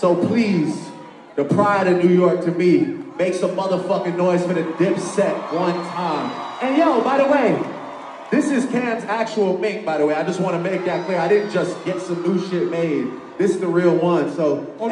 So please, the pride of New York to me, make some motherfucking noise for the Dipset one time. And yo, by the way, this is Cam's actual mink, by the way. I just want to make that clear. I didn't just get some new shit made. This is the real one. So. Oh,